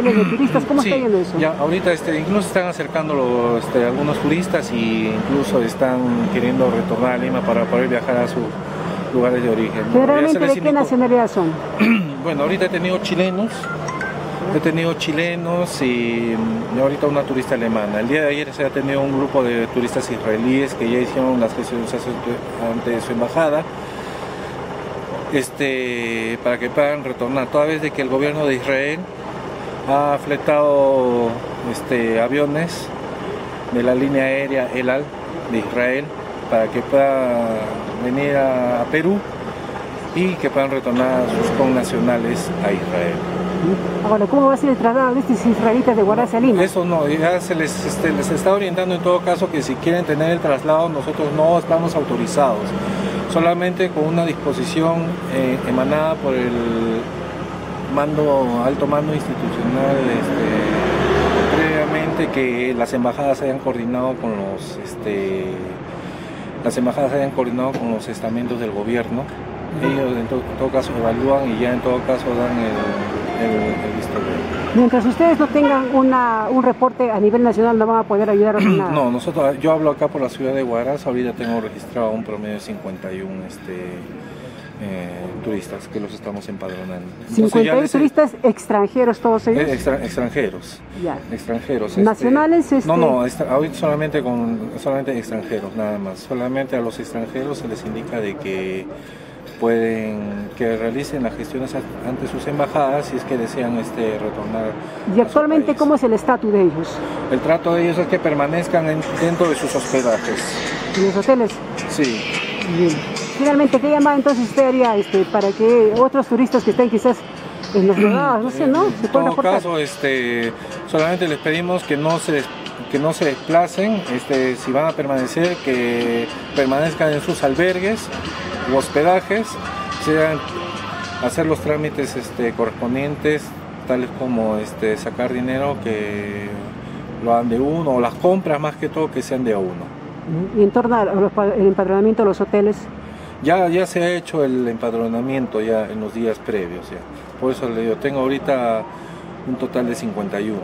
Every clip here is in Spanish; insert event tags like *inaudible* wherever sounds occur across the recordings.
de turistas, ¿cómo Sí, está yendo eso? Ya, ahorita este, incluso están acercando este, algunos turistas y incluso están queriendo retornar a Lima para poder viajar a sus lugares de origen. Generalmente, ¿de qué nacionalidad son? *clears throat* Bueno, ahorita he tenido chilenos, he tenido chilenos y, mm, y ahorita una turista alemana. El día de ayer se ha tenido un grupo de turistas israelíes que ya hicieron las gestiones ante su embajada este, para que puedan retornar, toda vez de que el gobierno de Israel ha fletado este, aviones de la línea aérea El Al de Israel para que puedan venir a, Perú y que puedan retornar a sus connacionales a Israel. Ahora, ¿cómo va a ser el traslado de estos israelitas de Huaraz a Lima? Eso no, ya se les, este, les está orientando en todo caso que si quieren tener el traslado nosotros no estamos autorizados, solamente con una disposición eh, emanada por el mando, alto mando institucional este, previamente que las embajadas hayan coordinado con los este, las embajadas hayan coordinado con los estamentos del gobierno. Ellos en, to- en todo caso evalúan y ya en todo caso dan el, el, el visto. Mientras ustedes no tengan una, un reporte a nivel nacional, no van a poder ayudar a *clears throat* nada. No, nosotros, yo hablo acá por la ciudad de Huaraz, ahorita tengo registrado un promedio de 51 este, turistas que los estamos empadronando. Entonces, ya 51 les- turistas extranjeros todos ellos. eh, extra- extranjeros, Ya. extranjeros. este- ¿Nacionales, este? No, no, extra- ahorita solamente, con, solamente extranjeros, nada más. Solamente a los extranjeros se les indica de que pueden, que realicen las gestiones ante sus embajadas si es que desean este, retornar. ¿Y actualmente cómo es el estatus de ellos? El trato de ellos es que permanezcan en- dentro de sus hospedajes. ¿En los hoteles? Sí. Bien. Finalmente, ¿qué llamada entonces usted haría este, para que otros turistas que estén quizás en los rodados, no sé, ¿no? Se En todo reportar. caso, este, solamente les pedimos que no se que no se desplacen, este, si van a permanecer, que permanezcan en sus albergues u hospedajes, sean hacer los trámites este, correspondientes, tales como este, sacar dinero que lo hagan de uno, o las compras más que todo que sean de a uno. Y en torno al empadronamiento de los hoteles, Ya, ya se ha hecho el empadronamiento ya en los días previos, ya. Por eso le digo, tengo ahorita un total de 51.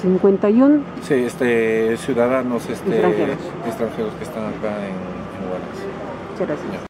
51 Sí, este, ciudadanos este, Extranjeros. extranjeros que están acá en, en. Muchas gracias.